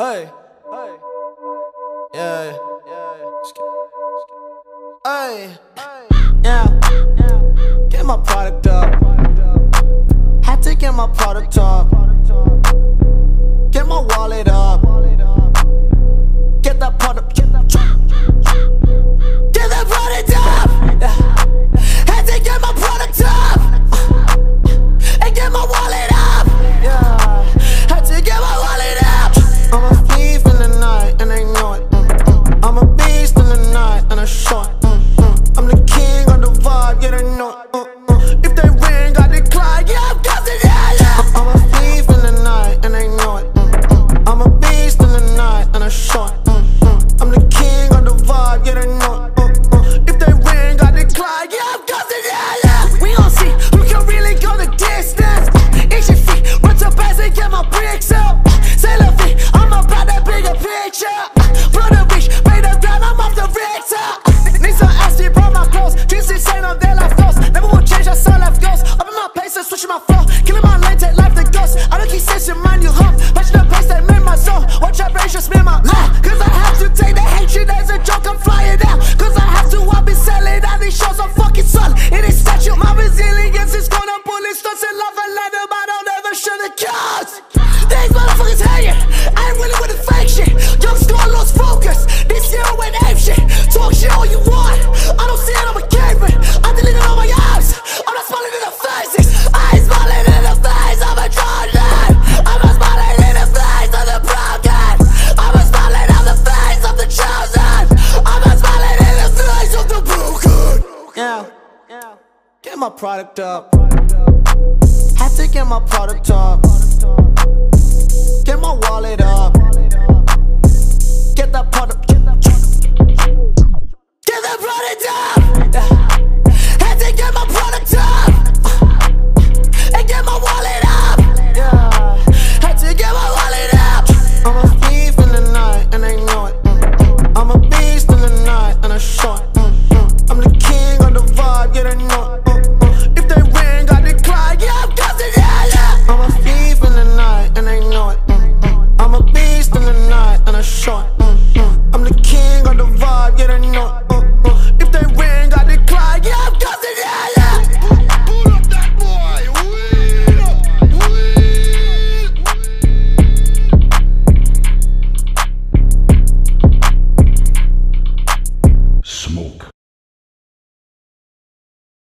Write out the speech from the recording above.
Hey. Hey. Yeah. Yeah. Hey. Yeah. Get my product up. Had to get my product up. Get my wallet up. out my fault. Killing my get my product up. Had to get my product up. Get my wallet up. Get that product. Get that product, get that product up. Had to get my product up. And get my wallet up. Had to get my wallet up. I'm a thief in the night and I know it. Mm, mm. I'm a beast in the night and I show it. Mm, I'm the king of the vibe, yeah, they know.